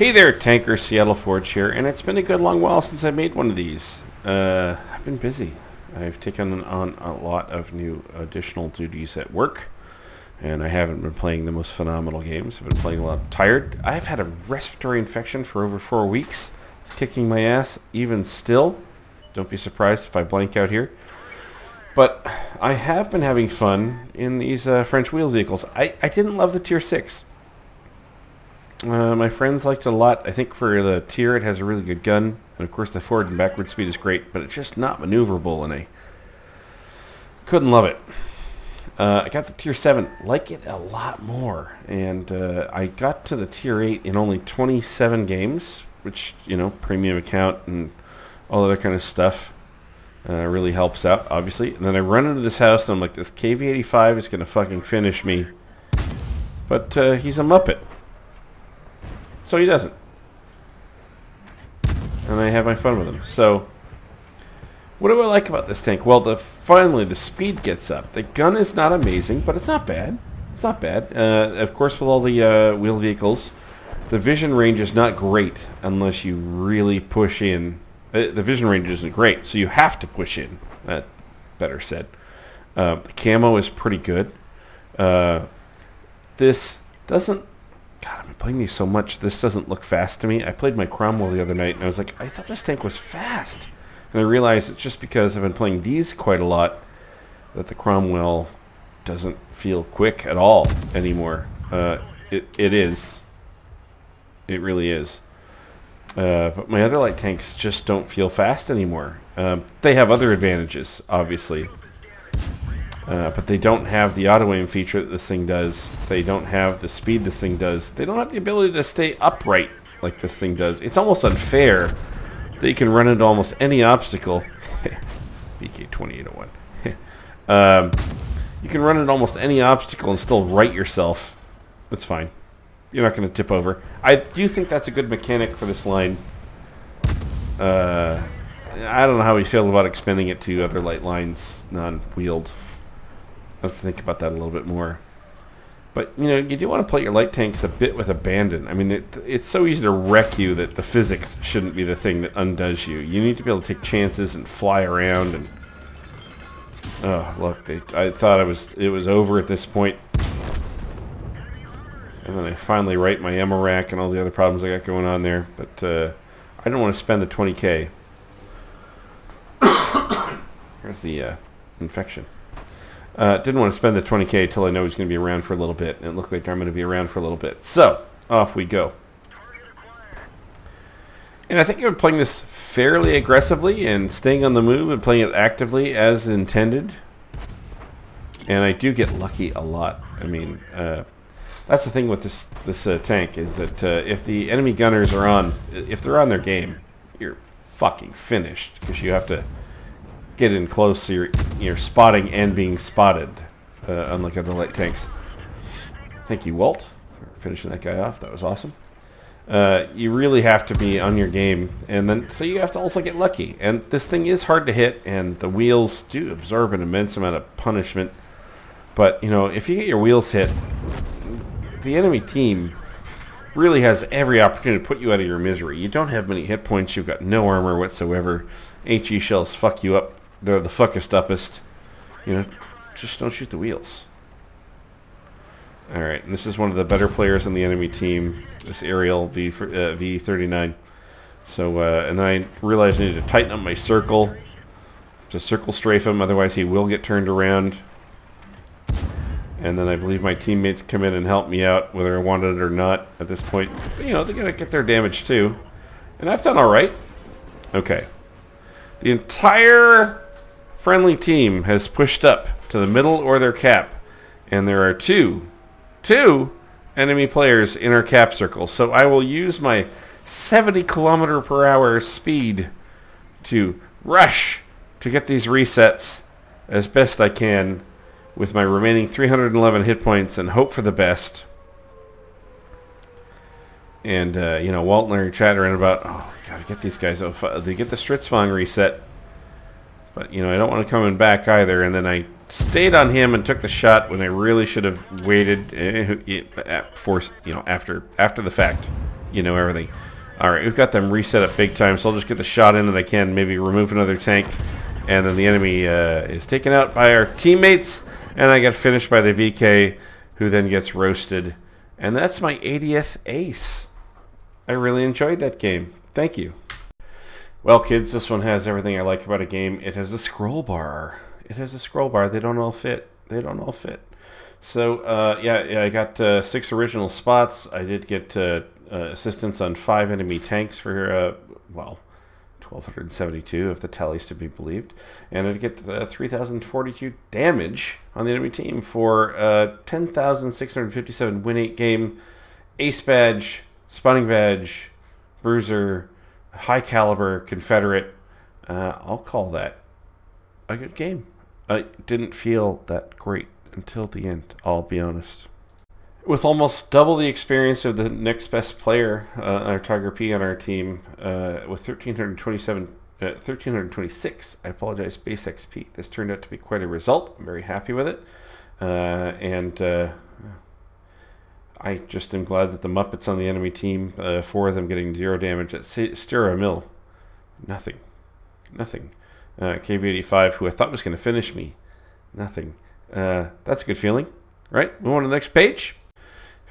Hey there, Tanker Seattle Forge here, and it's been a good long while since I made one of these. Uh, I've been busy. I've taken on a lot of new additional duties at work, and I haven't been playing the most phenomenal games. I've been playing a lot of tired. I've had a respiratory infection for over four weeks. It's kicking my ass even still. Don't be surprised if I blank out here. But I have been having fun in these uh, French wheel vehicles. I, I didn't love the Tier 6. Uh, my friends liked it a lot. I think for the tier it has a really good gun. And of course the forward and backward speed is great, but it's just not maneuverable and I couldn't love it. Uh, I got the tier 7, like it a lot more. And uh, I got to the tier 8 in only 27 games, which, you know, premium account and all that kind of stuff uh, really helps out, obviously. And then I run into this house and I'm like, this KV-85 is going to fucking finish me. But uh, he's a Muppet. So he doesn't. And I have my fun with him. So, what do I like about this tank? Well, the finally the speed gets up. The gun is not amazing, but it's not bad. It's not bad. Uh, of course, with all the uh, wheel vehicles, the vision range is not great unless you really push in. Uh, the vision range isn't great, so you have to push in. Better said. Uh, the camo is pretty good. Uh, this doesn't These so much. This doesn't look fast to me. I played my Cromwell the other night, and I was like, I thought this tank was fast. And I realized it's just because I've been playing these quite a lot that the Cromwell doesn't feel quick at all anymore. Uh, it, it is. It really is. Uh, but my other light tanks just don't feel fast anymore. Um, they have other advantages, obviously. Uh, but they don't have the auto aim feature that this thing does. They don't have the speed this thing does. They don't have the ability to stay upright like this thing does. It's almost unfair that you can run into almost any obstacle. VK2801. um, you can run into almost any obstacle and still right yourself. That's fine. You're not going to tip over. I do think that's a good mechanic for this line. Uh, I don't know how we feel about expanding it to other light lines non-wheeled. Have to think about that a little bit more. But, you know, you do want to play your light tanks a bit with abandon. I mean, it, it's so easy to wreck you that the physics shouldn't be the thing that undoes you. You need to be able to take chances and fly around and... Oh, look, they, I thought I was it was over at this point. And then I finally write my ammo rack and all the other problems I got going on there. But uh, I don't want to spend the 20k. Here's the uh, infection. Uh, didn't want to spend the 20k until I know he's going to be around for a little bit. And it looked like I'm going to be around for a little bit. So, off we go. And I think you're playing this fairly aggressively and staying on the move and playing it actively as intended. And I do get lucky a lot. I mean, uh, that's the thing with this this uh, tank is that uh, if the enemy gunners are on, if they're on their game, you're fucking finished because you have to get in close so you're, you're spotting and being spotted, uh, unlike other light tanks. Thank you, Walt, for finishing that guy off. That was awesome. Uh, you really have to be on your game, and then so you have to also get lucky. And this thing is hard to hit, and the wheels do absorb an immense amount of punishment. But, you know, if you get your wheels hit, the enemy team really has every opportunity to put you out of your misery. You don't have many hit points. You've got no armor whatsoever. HE shells fuck you up they're the fuckest uppest. You know, just don't shoot the wheels. Alright, this is one of the better players in the enemy team, this Ariel V, uh, V39. So, uh, and then I realized I need to tighten up my circle to circle strafe him, otherwise he will get turned around. And then I believe my teammates come in and help me out, whether I wanted it or not at this point. But, you know, they're going to get their damage too. And I've done alright. Okay. The entire friendly team has pushed up to the middle or their cap. And there are two, two enemy players in our cap circle. So I will use my 70 kilometer per hour speed to rush to get these resets as best I can with my remaining 311 hit points and hope for the best. And, uh, you know, Walt and I are chattering about, oh, gotta get these guys. Oh, they get the Stritzfang reset but, you know, I don't want to come in back either. And then I stayed on him and took the shot when I really should have waited eh, for, you know, after after the fact. you know everything. All right, we've got them reset up big time, so I'll just get the shot in that I can, maybe remove another tank, and then the enemy uh, is taken out by our teammates, and I get finished by the VK, who then gets roasted. And that's my 80th ace. I really enjoyed that game. Thank you. Well, kids, this one has everything I like about a game. It has a scroll bar. It has a scroll bar. They don't all fit. They don't all fit. So, uh, yeah, yeah, I got uh, six original spots. I did get uh, uh, assistance on five enemy tanks for, uh, well, 1,272 if the tally's to be believed. And I'd get uh, 3,042 damage on the enemy team for uh, 10,657 win 8 game, ace badge, spawning badge, bruiser, high caliber, Confederate. Uh, I'll call that a good game. I didn't feel that great until the end, I'll be honest. With almost double the experience of the next best player, uh, our Tiger P on our team, uh, with 1,327, uh, 1,326, I apologize, base XP. This turned out to be quite a result. I'm very happy with it. Uh, and uh, I just am glad that the Muppets on the enemy team, uh, four of them getting zero damage at Stira Mill. Nothing. Nothing. KV85, who I thought was going to finish me. Nothing. that's a good feeling, right? Move on to the next page.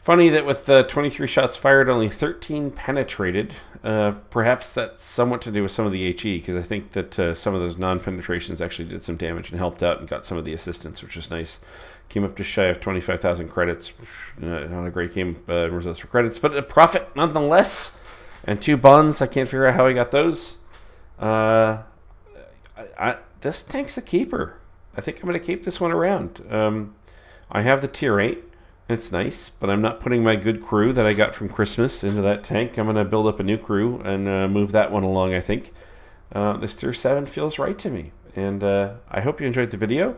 Funny that with the 23 shots fired, only 13 penetrated. Uh, perhaps that's somewhat to do with some of the HE, because I think that uh, some of those non-penetrations actually did some damage and helped out and got some of the assistance, which was nice. Came up just shy of 25,000 credits. Not a great game uh, results for credits, but a profit nonetheless. And two buns. I can't figure out how I got those. Uh, I, I, this tank's a keeper. I think I'm going to keep this one around. Um, I have the tier 8. It's nice, but I'm not putting my good crew that I got from Christmas into that tank. I'm going to build up a new crew and uh, move that one along, I think. Uh, this Tier 7 feels right to me. And uh, I hope you enjoyed the video.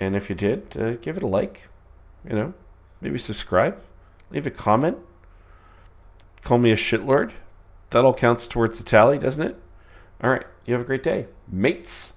And if you did, uh, give it a like. You know, maybe subscribe. Leave a comment. Call me a shitlord. That all counts towards the tally, doesn't it? All right. You have a great day. Mates.